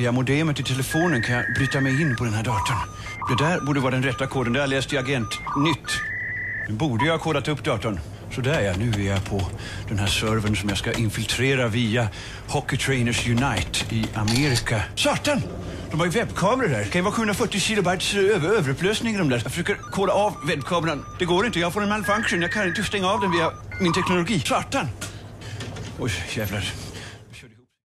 Via modemet i telefonen kan jag bryta mig in på den här datorn. Det där borde vara den rätta koden. Det har jag läst i Agent Nytt. Nu borde jag ha kodat upp datorn. Så där ja, nu är jag på den här servern som jag ska infiltrera via Hockey Trainers Unite i Amerika. Satan! De har ju webbkameror där. Det kan ju vara 740 kilobytes över överupplösning i de där. Jag försöker koda av webbkameran. Det går inte. Jag får en malfunction. Jag kan inte stänga av den via min teknologi. Satan! Oj, jävlar.